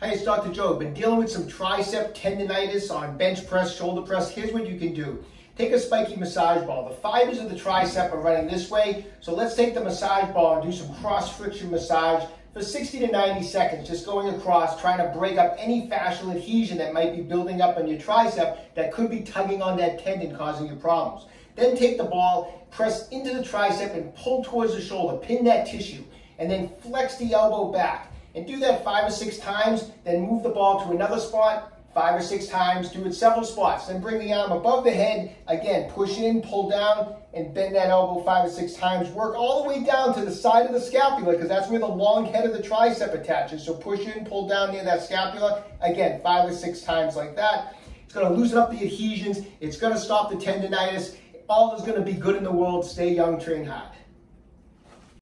Hey, it's Dr. Joe. Been dealing with some tricep tendonitis on bench press, shoulder press. Here's what you can do. Take a spiky massage ball. The fibers of the tricep are running this way, so let's take the massage ball and do some cross friction massage for 60 to 90 seconds, just going across, trying to break up any fascial adhesion that might be building up on your tricep that could be tugging on that tendon causing you problems. Then take the ball, press into the tricep and pull towards the shoulder, pin that tissue, and then flex the elbow back and do that five or six times, then move the ball to another spot, five or six times, do it several spots. Then bring the arm above the head, again, push in, pull down, and bend that elbow five or six times. Work all the way down to the side of the scapula, because that's where the long head of the tricep attaches. So push in, pull down near that scapula, again, five or six times like that. It's gonna loosen up the adhesions, it's gonna stop the tendonitis, all is gonna be good in the world. Stay young, train hard.